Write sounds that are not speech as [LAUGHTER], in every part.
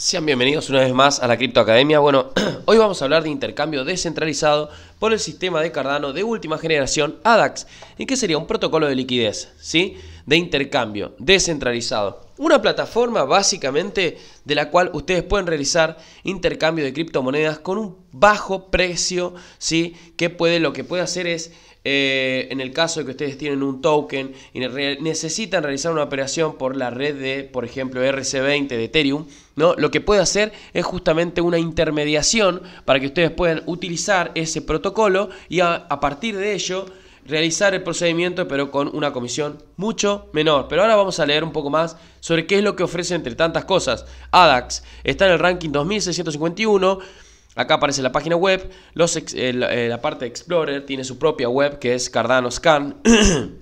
Sean bienvenidos una vez más a la Cripto Academia. Bueno, [CLEARS THROAT] hoy vamos a hablar de intercambio descentralizado por el sistema de Cardano de última generación ADAX. ¿Y qué sería? Un protocolo de liquidez, ¿sí? De intercambio descentralizado. Una plataforma básicamente de la cual ustedes pueden realizar intercambio de criptomonedas con un bajo precio, ¿sí? Que puede, lo que puede hacer es eh, en el caso de que ustedes tienen un token y necesitan realizar una operación por la red de, por ejemplo, RC20 de Ethereum, ¿no? lo que puede hacer es justamente una intermediación para que ustedes puedan utilizar ese protocolo y a, a partir de ello realizar el procedimiento pero con una comisión mucho menor. Pero ahora vamos a leer un poco más sobre qué es lo que ofrece entre tantas cosas. ADAX está en el ranking 2651 Acá aparece la página web, los, eh, la parte de Explorer tiene su propia web que es Cardano Scan. [CLEARS THROAT]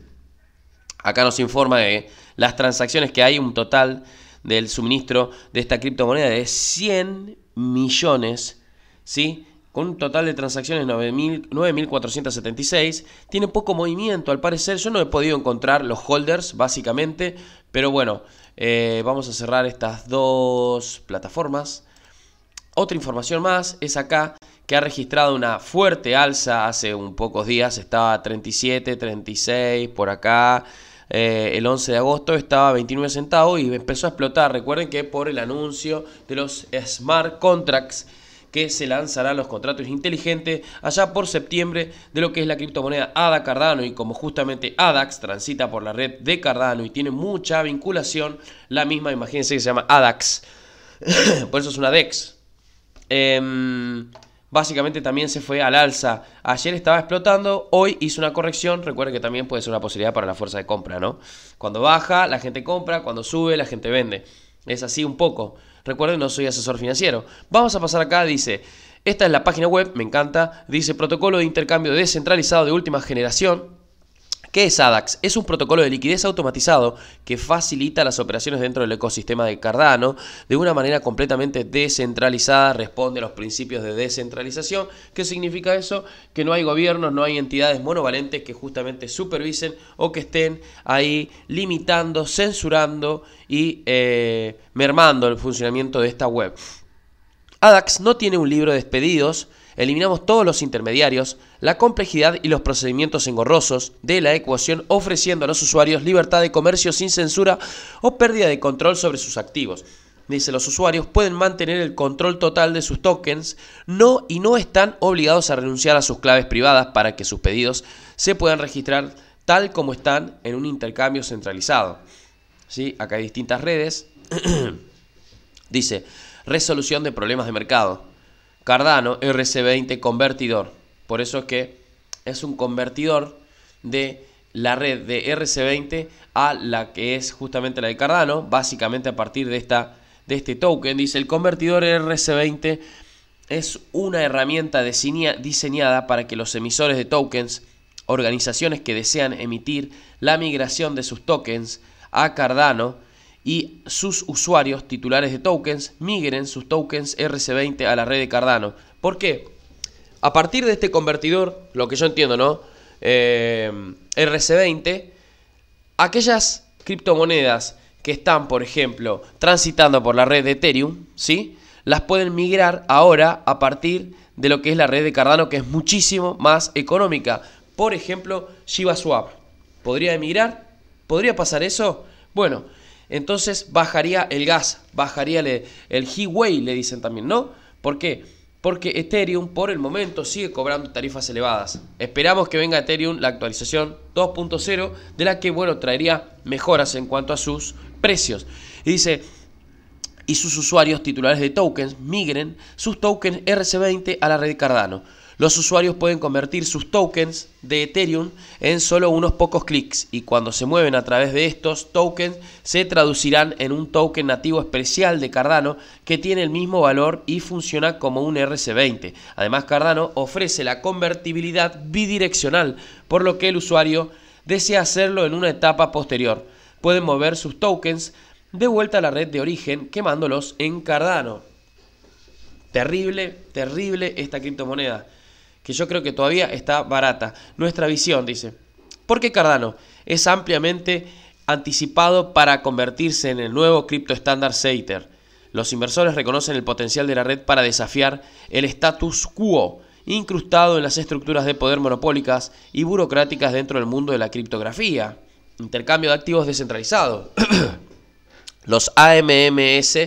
Acá nos informa de las transacciones que hay, un total del suministro de esta criptomoneda de 100 millones, ¿sí? Un total de transacciones 9.476. Tiene poco movimiento, al parecer. Yo no he podido encontrar los holders, básicamente. Pero bueno, eh, vamos a cerrar estas dos plataformas. Otra información más es acá que ha registrado una fuerte alza hace un pocos días, estaba a 37, 36, por acá. Eh, el 11 de agosto estaba a 29 centavos y empezó a explotar. Recuerden que por el anuncio de los smart contracts que se lanzarán los contratos inteligentes allá por septiembre de lo que es la criptomoneda ADA Cardano y como justamente ADAX transita por la red de Cardano y tiene mucha vinculación, la misma, imagínense que se llama ADAX, [COUGHS] por eso es una DEX, Em, básicamente también se fue al alza. Ayer estaba explotando, hoy hizo una corrección. Recuerden que también puede ser una posibilidad para la fuerza de compra, ¿no? Cuando baja, la gente compra, cuando sube, la gente vende. Es así un poco. Recuerden, no soy asesor financiero. Vamos a pasar acá, dice, esta es la página web, me encanta, dice protocolo de intercambio descentralizado de última generación. ¿Qué es ADAX? Es un protocolo de liquidez automatizado que facilita las operaciones dentro del ecosistema de Cardano de una manera completamente descentralizada, responde a los principios de descentralización. ¿Qué significa eso? Que no hay gobiernos, no hay entidades monovalentes que justamente supervisen o que estén ahí limitando, censurando y eh, mermando el funcionamiento de esta web. ADAX no tiene un libro de despedidos, eliminamos todos los intermediarios, la complejidad y los procedimientos engorrosos de la ecuación ofreciendo a los usuarios libertad de comercio sin censura o pérdida de control sobre sus activos. Dice, los usuarios pueden mantener el control total de sus tokens no, y no están obligados a renunciar a sus claves privadas para que sus pedidos se puedan registrar tal como están en un intercambio centralizado. ¿Sí? Acá hay distintas redes. [CLEARS THROAT] Dice, resolución de problemas de mercado. Cardano RC20 convertidor. Por eso es que es un convertidor de la red de RC20 a la que es justamente la de Cardano, básicamente a partir de, esta, de este token. Dice, el convertidor RC20 es una herramienta diseñada para que los emisores de tokens, organizaciones que desean emitir la migración de sus tokens a Cardano, y sus usuarios titulares de tokens migren sus tokens RC20 a la red de Cardano. ¿Por qué? A partir de este convertidor, lo que yo entiendo, ¿no? Eh, RC20, aquellas criptomonedas que están, por ejemplo, transitando por la red de Ethereum, ¿sí? Las pueden migrar ahora a partir de lo que es la red de Cardano, que es muchísimo más económica. Por ejemplo, ShibaSwap. ¿Podría emigrar? ¿Podría pasar eso? Bueno, entonces bajaría el gas, bajaría el, el le dicen también, ¿no? ¿Por qué? Porque Ethereum por el momento sigue cobrando tarifas elevadas. Esperamos que venga Ethereum la actualización 2.0, de la que, bueno, traería mejoras en cuanto a sus precios. Y dice, y sus usuarios titulares de tokens migren sus tokens RC20 a la red Cardano los usuarios pueden convertir sus tokens de Ethereum en solo unos pocos clics y cuando se mueven a través de estos tokens se traducirán en un token nativo especial de Cardano que tiene el mismo valor y funciona como un RC20. Además Cardano ofrece la convertibilidad bidireccional, por lo que el usuario desea hacerlo en una etapa posterior. Pueden mover sus tokens de vuelta a la red de origen quemándolos en Cardano. Terrible, terrible esta criptomoneda que yo creo que todavía está barata. Nuestra visión, dice. Porque Cardano es ampliamente anticipado para convertirse en el nuevo cripto estándar Seither. Los inversores reconocen el potencial de la red para desafiar el status quo incrustado en las estructuras de poder monopólicas y burocráticas dentro del mundo de la criptografía. Intercambio de activos descentralizado. [CLEARS THROAT] Los AMMS,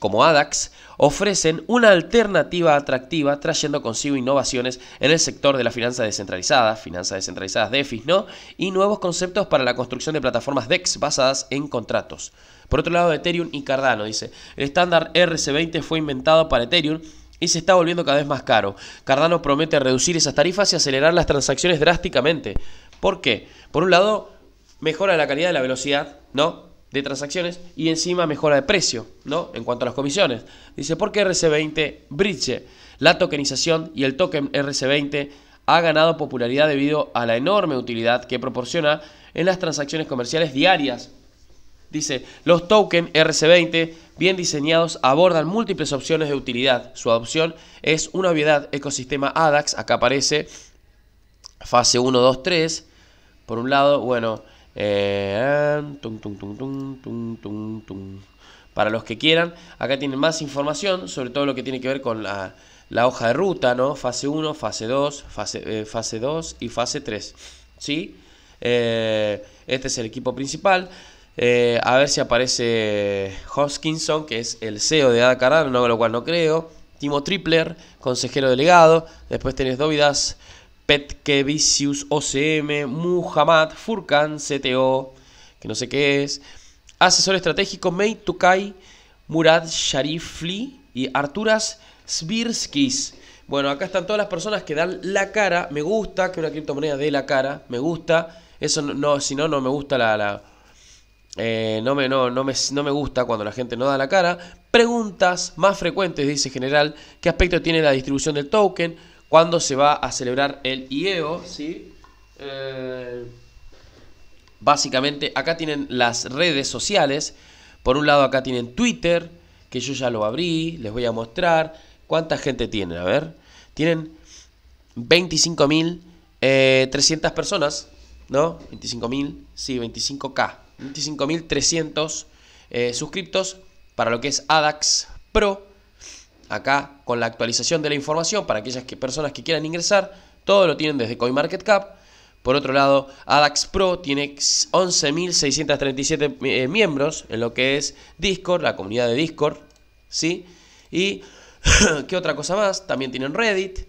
como ADAX, ofrecen una alternativa atractiva trayendo consigo innovaciones en el sector de la finanza descentralizada, finanzas descentralizadas DeFi, ¿no? Y nuevos conceptos para la construcción de plataformas DEX basadas en contratos. Por otro lado, Ethereum y Cardano, dice, el estándar RC20 fue inventado para Ethereum y se está volviendo cada vez más caro. Cardano promete reducir esas tarifas y acelerar las transacciones drásticamente. ¿Por qué? Por un lado, mejora la calidad de la velocidad, ¿no? De transacciones y encima mejora de precio, ¿no? En cuanto a las comisiones. Dice, porque RC20 Bridge, la tokenización y el token RC20 ha ganado popularidad debido a la enorme utilidad que proporciona en las transacciones comerciales diarias. Dice, los tokens RC20 bien diseñados abordan múltiples opciones de utilidad. Su adopción es una obviedad. Ecosistema ADAX, acá aparece fase 1, 2, 3. Por un lado, bueno, eh, Para los que quieran, acá tienen más información sobre todo lo que tiene que ver con la, hoja de ruta, ¿no? Fase 1, fase 2, fase, eh, fase 2 y fase 3. ¿Sí? Eh, este es el equipo principal. a ver si aparece Hoskinson, que es el CEO de Ada no, lo cual no creo. Timo Tripler, consejero delegado. Después tenés Dovidas Petkevicius OCM, Muhammad Furkan CTO, que no sé qué es, asesor estratégico Mei Tukai, Murad Sharifli y Arturas Svirskis. Bueno, acá están todas las personas que dan la cara. Me gusta que una criptomoneda dé la cara. Me gusta. Eso no, si no, no me gusta la. Eh, no, me, no, no, me, no me gusta cuando la gente no da la cara. Preguntas más frecuentes, dice general. ¿Qué aspecto tiene la distribución del token? Cuando se va a celebrar el IEO, ¿sí? Eh, básicamente, acá tienen las redes sociales. Por un lado, acá tienen Twitter, que yo ya lo abrí, les voy a mostrar. ¿Cuánta gente tienen? A ver, tienen 25.300 eh, personas, ¿no? 25.000, sí, 25K. 25.300 eh, suscriptos para lo que es ADAX Pro acá con la actualización de la información para aquellas personas que quieran ingresar. Todo lo tienen desde CoinMarketCap. Por otro lado, ADAX Pro tiene 11.637 eh, miembros en lo que es Discord, la comunidad de Discord. ¿sí? Y, [COUGHS] ¿qué otra cosa más? También tienen Reddit.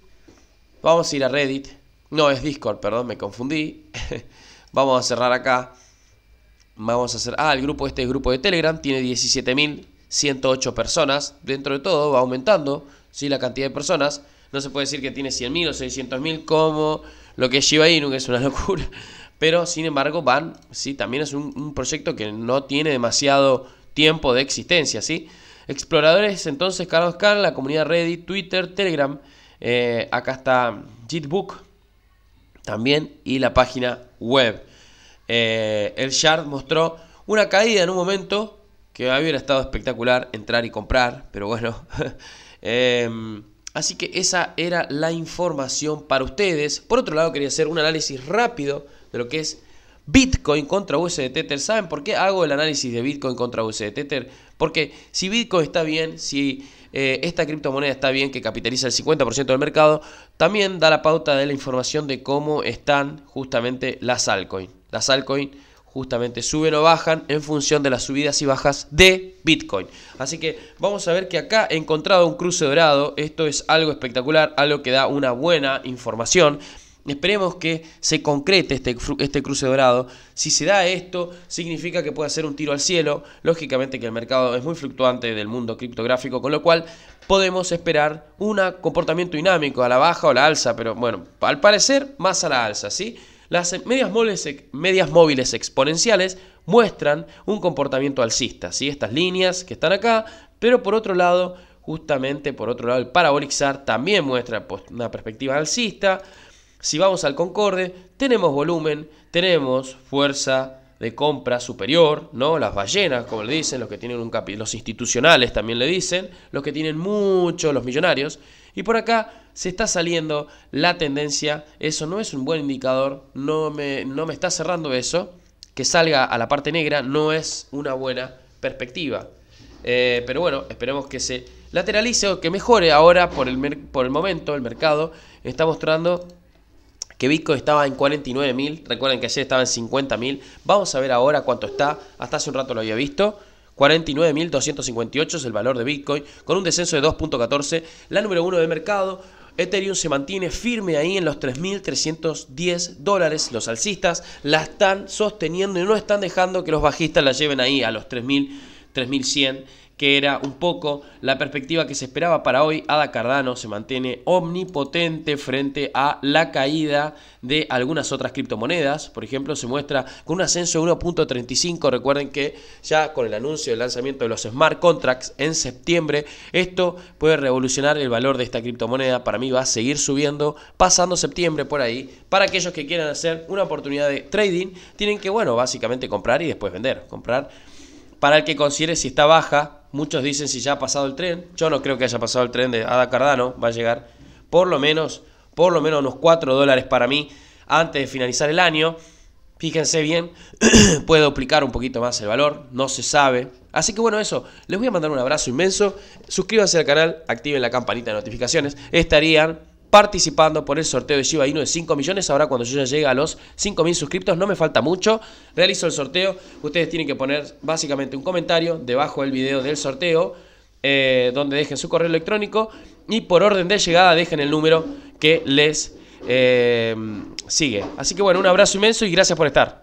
Vamos a ir a Reddit. No, es Discord, perdón, me confundí. [LAUGHS] Vamos a cerrar acá. Vamos a hacer... Ah, el grupo este es grupo de Telegram. Tiene 17.000 108 personas. Dentro de todo va aumentando ¿sí? la cantidad de personas. No se puede decir que tiene 100.000 o 600.000 como lo que es Shiba Inu, que es una [LAUGHS] locura. Pero sin embargo van, ¿sí? también es un, proyecto que no tiene demasiado tiempo de existencia. ¿sí? Exploradores, entonces, Carlos Khan, la comunidad Reddit, Twitter, Telegram. Eh, acá está Jitbook también y la página web. Eh, el Shard mostró una caída en un momento que hubiera estado espectacular entrar y comprar, pero bueno. [LAUGHS] Em, así que esa era la información para ustedes. Por otro lado, quería hacer un análisis rápido de lo que es Bitcoin contra USD Tether. ¿Saben por qué hago el análisis de Bitcoin contra USD Tether? Porque si Bitcoin está bien, si eh, esta criptomoneda está bien, que capitaliza el 50% del mercado, también da la pauta de la información de cómo están justamente las altcoins. Las altcoins justamente suben o bajan en función de las subidas y bajas de Bitcoin. Así que vamos a ver que acá he encontrado un cruce dorado. Esto es algo espectacular, algo que da una buena información. Esperemos que se concrete este, este cruce dorado. Si se da esto, significa que puede ser un tiro al cielo. Lógicamente que el mercado es muy fluctuante del mundo criptográfico, con lo cual podemos esperar un comportamiento dinámico a la baja o a la alza, pero bueno, al parecer más a la alza, ¿sí? Las medias móviles, medias móviles exponenciales muestran un comportamiento alcista, ¿sí? estas líneas que están acá, pero por otro lado, justamente por otro lado, el Parabolic también muestra pues, una perspectiva alcista. Si vamos al Concorde, tenemos volumen, tenemos fuerza de compra superior, ¿no? Las ballenas, como le dicen, los que tienen un los institucionales también le dicen, los que tienen mucho, los millonarios. Y por acá se está saliendo la tendencia, eso no es un buen indicador, no me, no me está cerrando eso, que salga a la parte negra no es una buena perspectiva. Eh, pero bueno, esperemos que se lateralice o que mejore ahora por el, por el momento. El mercado está mostrando que Bitcoin estaba en 49.000. Recuerden que ayer estaba en 50.000. Vamos a ver ahora cuánto está. Hasta hace un rato lo había visto. 49.258 es el valor de Bitcoin, con un descenso de 2.14. La número uno del mercado. Ethereum se mantiene firme ahí en los 3.310 dólares. Los alcistas la están sosteniendo y no están dejando que los bajistas la lleven ahí a los 3.000, 3.100 que era un poco la perspectiva que se esperaba para hoy. Ada Cardano se mantiene omnipotente frente a la caída de algunas otras criptomonedas. Por ejemplo, se muestra con un ascenso de 1.35. Recuerden que ya con el anuncio del lanzamiento de los smart contracts en septiembre, esto puede revolucionar el valor de esta criptomoneda. Para mí va a seguir subiendo pasando septiembre por ahí. Para aquellos que quieran hacer una oportunidad de trading, tienen que, bueno, básicamente comprar y después vender. Comprar para el que considere si está baja, muchos dicen si ya ha pasado el tren. Yo no creo que haya pasado el tren de Ada Cardano. Va a llegar por lo menos, por lo menos unos 4 dólares para mí antes de finalizar el año. Fíjense bien, [CLEARS THROAT] puede duplicar un poquito más el valor, no se sabe. Así que bueno, eso, les voy a mandar un abrazo inmenso. Suscríbanse al canal, activen la campanita de notificaciones. Estarían participando por el sorteo de Shiba Inu de 5 millones. Ahora cuando yo ya llegue a los 5.000 suscriptos, no me falta mucho. Realizo el sorteo. Ustedes tienen que poner básicamente un comentario debajo del video del sorteo, eh, donde dejen su correo electrónico y por orden de llegada dejen el número que les eh, sigue. Así que bueno, un abrazo inmenso y gracias por estar.